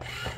you